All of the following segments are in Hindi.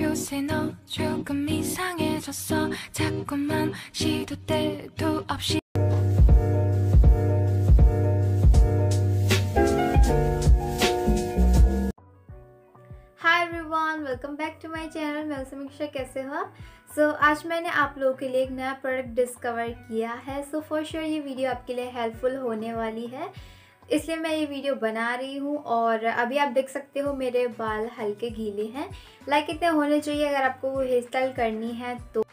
요새 너 조금 이상해졌어 자꾸만 시도 때도 없이 hi everyone welcome back to my channel मैं समीक्षा कैसे हो आप सो so, आज मैंने आप लोगों के लिए एक नया प्रोडक्ट डिस्कवर किया है सो फॉर श्योर ये वीडियो आपके लिए हेल्पफुल होने वाली है इसलिए मैं ये वीडियो बना रही हूँ और अभी आप देख सकते हो मेरे बाल हल्के गीले हैं। लाइक इतने होने चाहिए अगर आपको वो हेयर स्टाइल करनी है तो।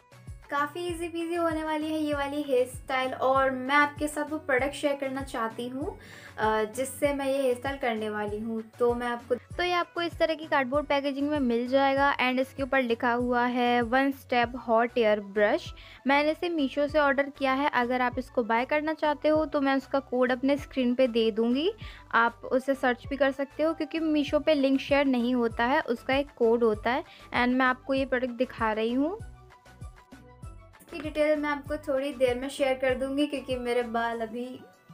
काफ़ी इजी पीजी होने वाली है ये वाली हेयर स्टाइल और मैं आपके साथ वो प्रोडक्ट शेयर करना चाहती हूँ जिससे मैं ये हेयर स्टाइल करने वाली हूँ। तो मैं आपको तो ये आपको इस तरह की कार्डबोर्ड पैकेजिंग में मिल जाएगा एंड इसके ऊपर लिखा हुआ है one step hot air brush मैंने इसे मीशो से ऑर्डर किया है। अगर आप इसको बाय करना चाहते हो तो मैं उसका कोड अपने स्क्रीन पे दे दूँगी। आप उसे सर्च भी कर सकते हो, क्योंकि मीशो पे लिंक शेयर नहीं होता है, उसका एक कोड होता है। एंड मैं आपको ये प्रोडक्ट दिखा रही हूँ। इसकी डिटेल मैं आपको थोड़ी देर में शेयर कर दूँगी, क्योंकि मेरे बाल अभी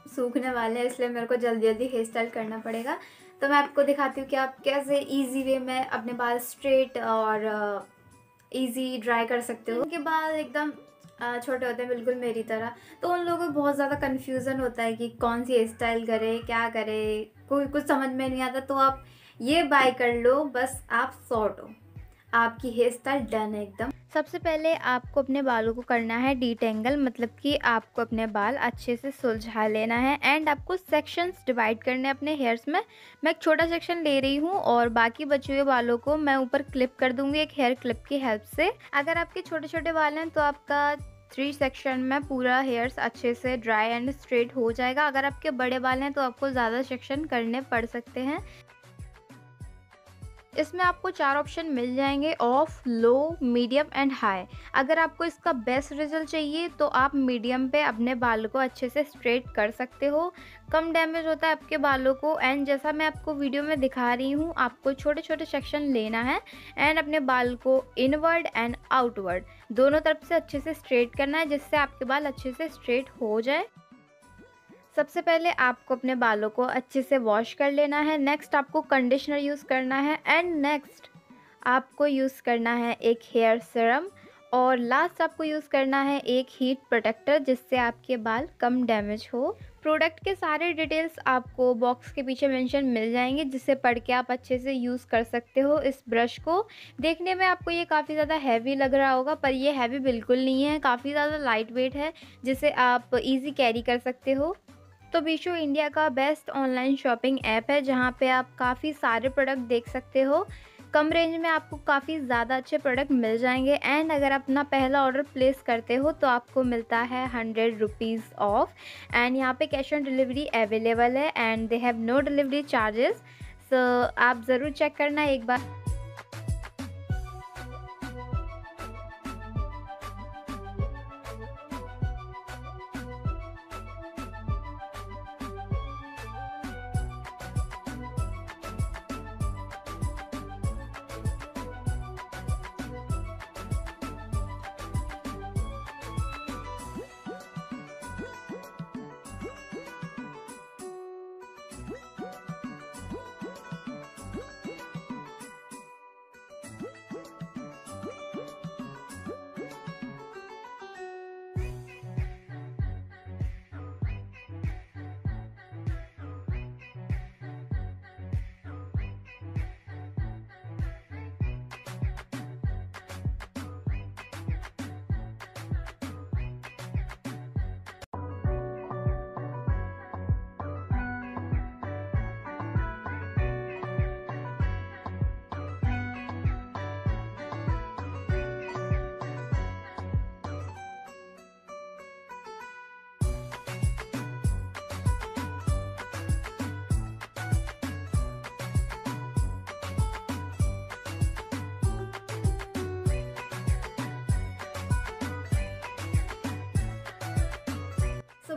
सूखने वाले हैं, इसलिए मेरे को जल्दी जल्दी हेयर स्टाइल करना पड़ेगा। तो मैं आपको दिखाती हूँ कि आप कैसे इजी वे में अपने बाल स्ट्रेट और इजी ड्राई कर सकते हो। उनके बाल एकदम छोटे होते हैं, बिल्कुल मेरी तरह। तो उन लोगों को बहुत ज़्यादा कन्फ्यूज़न होता है कि कौन सी हेयर स्टाइल करे, क्या करे, कोई कुछ समझ में नहीं आता। तो आप ये बाय कर लो, बस आप सॉर्ट हो। आपकी हेयर स्टाइल डन है एकदम। सबसे पहले आपको अपने बालों को करना है डीटेंगल मतलब कि आपको अपने बाल अच्छे से सुलझा लेना है। एंड आपको सेक्शंस डिवाइड करने अपने हेयर्स में। मैं एक छोटा सेक्शन ले रही हूँ और बाकी बचे हुए बालों को मैं ऊपर क्लिप कर दूँगी एक हेयर क्लिप की हेल्प से। अगर आपके छोटे छोटे बाल हैं तो आपका थ्री सेक्शन में पूरा हेयर्स अच्छे से ड्राई एंड स्ट्रेट हो जाएगा। अगर आपके बड़े बाल हैं तो आपको ज़्यादा सेक्शन करने पड़ सकते हैं। इसमें आपको चार ऑप्शन मिल जाएँगे off low medium and high अगर आपको इसका बेस्ट रिज़ल्ट चाहिए तो आप मीडियम पे अपने बाल को अच्छे से स्ट्रेट कर सकते हो। कम डैमेज होता है आपके बालों को एंड जैसा मैं आपको वीडियो में दिखा रही हूँ, आपको छोटे छोटे सेक्शन लेना है एंड अपने बाल को इनवर्ड एंड आउटवर्ड दोनों तरफ़ से अच्छे से स्ट्रेट करना है, जिससे आपके बाल अच्छे से स्ट्रेट हो जाए। सबसे पहले आपको अपने बालों को अच्छे से वॉश कर लेना है। नेक्स्ट आपको कंडीशनर यूज़ करना है एंड नेक्स्ट आपको यूज़ करना है एक हेयर सीरम और लास्ट आपको यूज़ करना है एक हीट प्रोटेक्टर जिससे आपके बाल कम डैमेज हो। प्रोडक्ट के सारे डिटेल्स आपको बॉक्स के पीछे मेंशन मिल जाएँगे जिससे पढ़ के आप अच्छे से यूज़ कर सकते हो इस ब्रश को। देखने में आपको ये काफ़ी ज़्यादा हैवी लग रहा होगा पर ये हैवी बिल्कुल नहीं है। काफ़ी ज़्यादा लाइट वेट है जिसे आप इजी कैरी कर सकते हो। तो मीशो इंडिया का बेस्ट ऑनलाइन शॉपिंग ऐप है, जहाँ पे आप काफ़ी सारे प्रोडक्ट देख सकते हो। कम रेंज में आपको काफ़ी ज़्यादा अच्छे प्रोडक्ट मिल जाएँगे। एंड अगर अपना पहला ऑर्डर प्लेस करते हो तो आपको मिलता है हंड्रेड रुपीज़ ऑफ़ एंड यहाँ पे कैश ऑन डिलीवरी अवेलेबल है। And they have no delivery charges so आप ज़रूर चेक करना एक बार।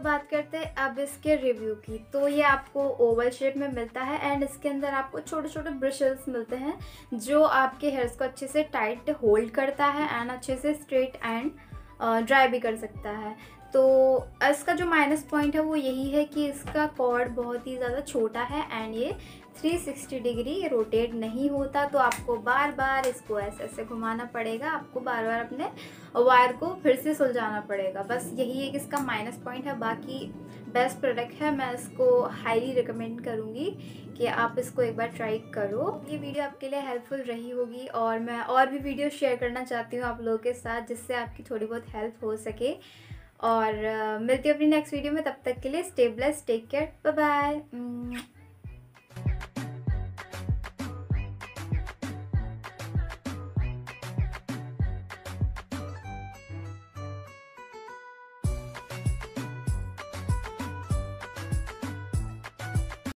बात करते हैं अब इसके रिव्यू की। तो ये आपको ओवल शेप में मिलता है एंड इसके अंदर आपको छोटे छोटे ब्रशेस मिलते हैं, जो आपके हेयर्स को अच्छे से टाइट होल्ड करता है एंड अच्छे से स्ट्रेट एंड ड्राई भी कर सकता है। तो इसका जो माइनस पॉइंट है वो यही है कि इसका कॉर्ड बहुत ही ज़्यादा छोटा है एंड ये 360 डिग्री रोटेट नहीं होता तो आपको बार बार इसको ऐसे ऐसे घुमाना पड़ेगा। आपको बार बार अपने वायर को फिर से सुलझाना पड़ेगा। बस यही एक इसका माइनस पॉइंट है, बाकी बेस्ट प्रोडक्ट है। मैं इसको हाईली रिकमेंड करूँगी कि आप इसको एक बार ट्राई करो। ये वीडियो आपके लिए हेल्पफुल रही होगी और मैं और भी वीडियो शेयर करना चाहती हूँ आप लोगों के साथ, जिससे आपकी थोड़ी बहुत हेल्प हो सके। और मिलती हूँ अपनी नेक्स्ट वीडियो में, तब तक के लिए stay bless take care bye bye